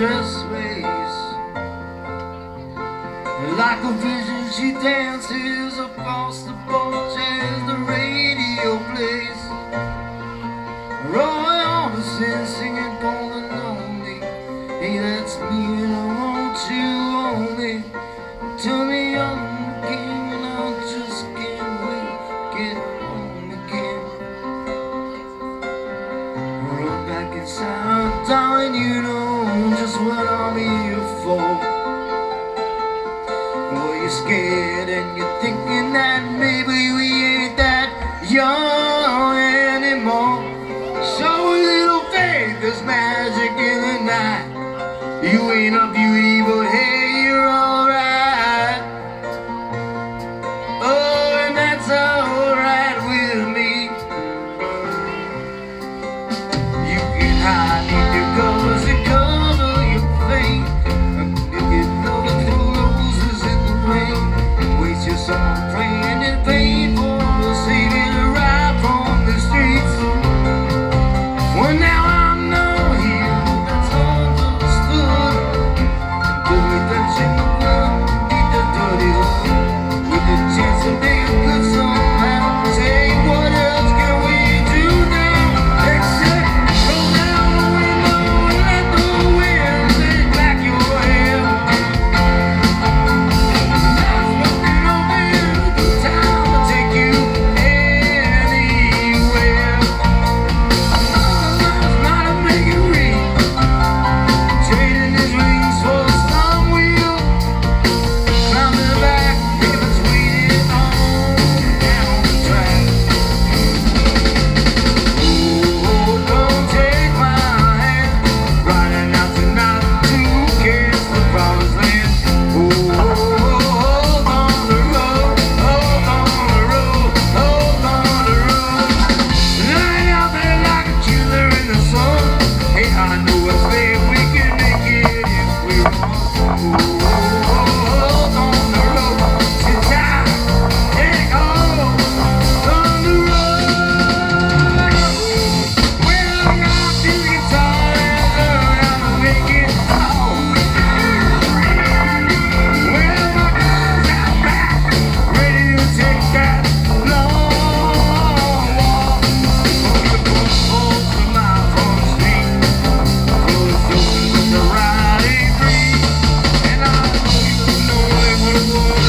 dangerous ways. Like a vision, she dances across the porch as the radio plays. Roy Orbison singing Golden Lonely. Hey, that's me, and I want you only. Tell me I'm king, and I just can't wait get home again. Run back inside, darling, you know what I'm here for. Well, you're scared and you're thinking that maybe Música